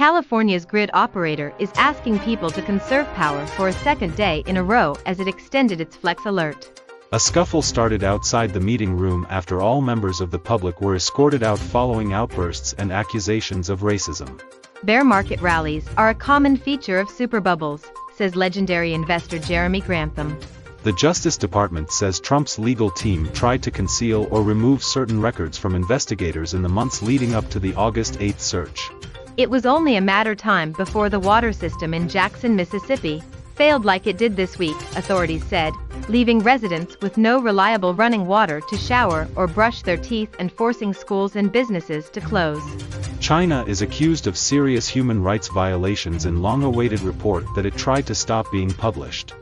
California's grid operator is asking people to conserve power for a second day in a row as it extended its flex alert. A scuffle started outside the meeting room after all members of the public were escorted out following outbursts and accusations of racism. Bear market rallies are a common feature of superbubbles, says legendary investor Jeremy Grantham. The Justice Department says Trump's legal team tried to conceal or remove certain records from investigators in the months leading up to the August 8 search. It was only a matter of time before the water system in Jackson, Mississippi, failed like it did this week, authorities said, leaving residents with no reliable running water to shower or brush their teeth and forcing schools and businesses to close. China is accused of serious human rights violations in long-awaited report that it tried to stop being published.